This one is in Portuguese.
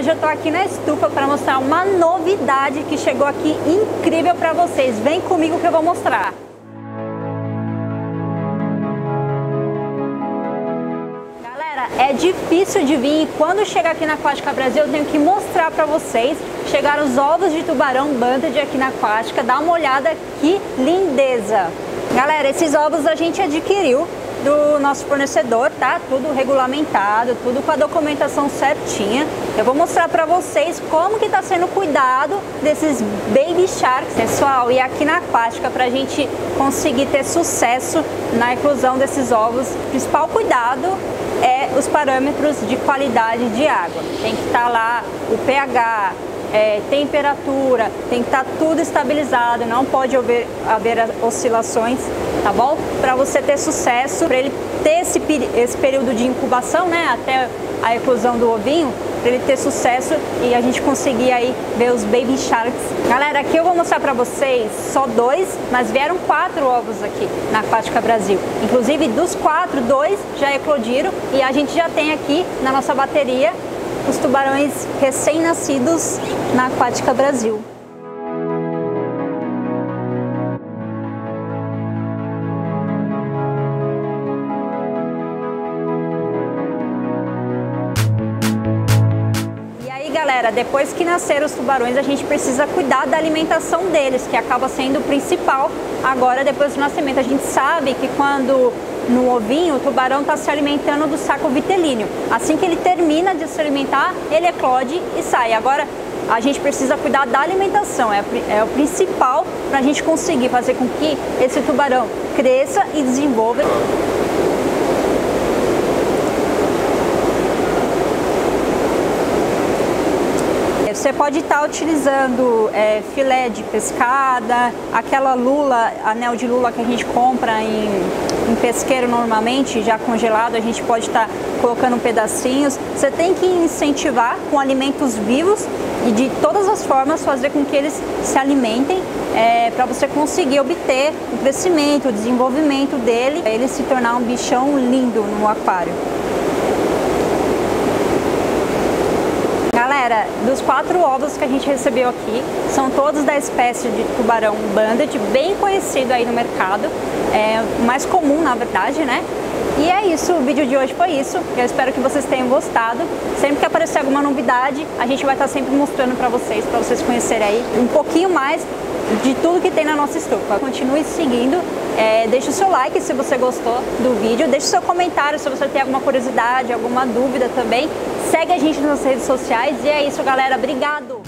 hoje eu tô aqui na estufa para mostrar uma novidade que chegou aqui incrível para vocês. Vem comigo que eu vou mostrar. Galera, é difícil de vir e quando chegar aqui na Aquática Brasil eu tenho que mostrar para vocês. Chegaram os ovos de tubarão banded aqui na Aquática, dá uma olhada que lindeza. Galera, esses ovos a gente adquiriu nosso fornecedor, tá? Tudo regulamentado, tudo com a documentação certinha. Eu vou mostrar para vocês como que está sendo cuidado desses baby sharks, pessoal. E aqui na aquática, para a gente conseguir ter sucesso na inclusão desses ovos, o principal cuidado é os parâmetros de qualidade de água. Tem que estar tá lá o pH, é, temperatura, tem que estar tá tudo estabilizado, não pode haver, haver oscilações, tá bom? Para você ter sucesso, para ele ter esse, esse período de incubação, né, até a eclosão do ovinho, para ele ter sucesso e a gente conseguir aí ver os baby sharks. Galera, aqui eu vou mostrar para vocês só dois, mas vieram quatro ovos aqui na Aquática Brasil. Inclusive dos quatro, dois já eclodiram e a gente já tem aqui na nossa bateria os tubarões recém-nascidos na Aquática Brasil. Depois que nasceram os tubarões, a gente precisa cuidar da alimentação deles, que acaba sendo o principal agora depois do nascimento. A gente sabe que quando no ovinho, o tubarão está se alimentando do saco vitelíneo. Assim que ele termina de se alimentar, ele eclode e sai. Agora, a gente precisa cuidar da alimentação, é, é o principal para a gente conseguir fazer com que esse tubarão cresça e desenvolva. Você pode estar utilizando é, filé de pescada, aquela lula, anel de lula que a gente compra em, em pesqueiro normalmente, já congelado, a gente pode estar colocando pedacinhos. Você tem que incentivar com alimentos vivos e de todas as formas fazer com que eles se alimentem é, para você conseguir obter o crescimento, o desenvolvimento dele, ele se tornar um bichão lindo no aquário. Galera, dos quatro ovos que a gente recebeu aqui, são todos da espécie de tubarão banded, bem conhecido aí no mercado, é mais comum na verdade, né? E é isso, o vídeo de hoje foi isso. Eu espero que vocês tenham gostado. Sempre que aparecer alguma novidade, a gente vai estar sempre mostrando para vocês, para vocês conhecerem aí um pouquinho mais de tudo que tem na nossa estufa. Continue seguindo, é, deixe o seu like se você gostou do vídeo, deixe o seu comentário se você tem alguma curiosidade, alguma dúvida também. Segue a gente nas redes sociais e é isso, galera. Obrigado!